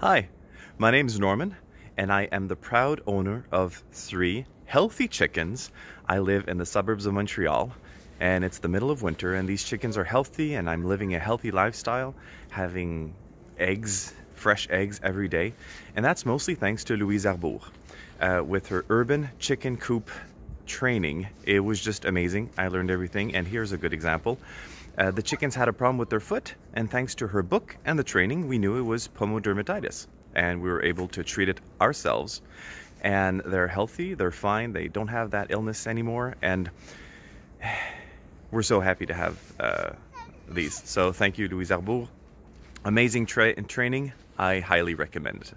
Hi, my name is Norman, and I am the proud owner of three healthy chickens. I live in the suburbs of Montreal, and it's the middle of winter, and these chickens are healthy, and I'm living a healthy lifestyle, having eggs, fresh eggs every day, and that's mostly thanks to Louise Arbour. Uh, with her urban chicken coop training, it was just amazing. I learned everything, and here's a good example. Uh, the chickens had a problem with their foot, and thanks to her book and the training, we knew it was pododermatitis, and we were able to treat it ourselves. And they're healthy, they're fine, they don't have that illness anymore, and we're so happy to have uh, these. So thank you, Louise Arbour. Amazing tra training. I highly recommend it.